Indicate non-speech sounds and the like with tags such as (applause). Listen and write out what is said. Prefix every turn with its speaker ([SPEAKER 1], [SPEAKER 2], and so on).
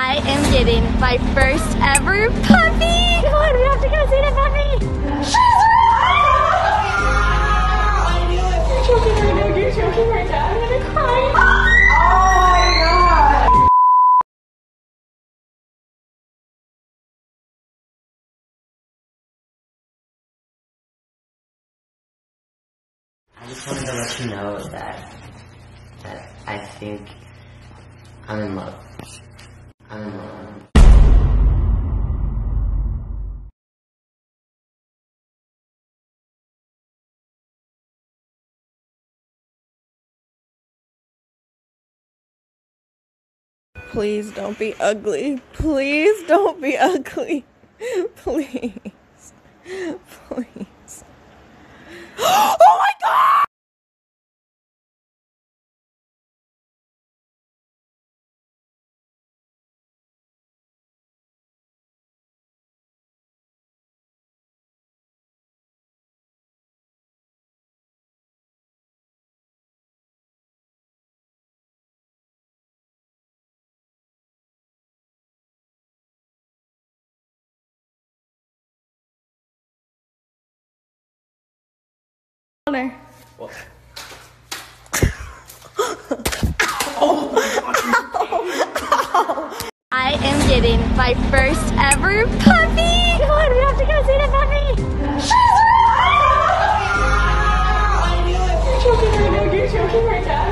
[SPEAKER 1] I am getting my first ever puppy. Come on, we have to go see the puppy. Right now. I'm gonna cry.
[SPEAKER 2] I just wanted to let you know that that I think I'm in love.
[SPEAKER 3] Please don't be ugly. Please don't be ugly. (laughs) Please. Connor. What? (laughs) oh God,
[SPEAKER 1] I am getting my first ever puppy! Come on, we have to go see the puppy! She's! You're choking right now, you're choking right now.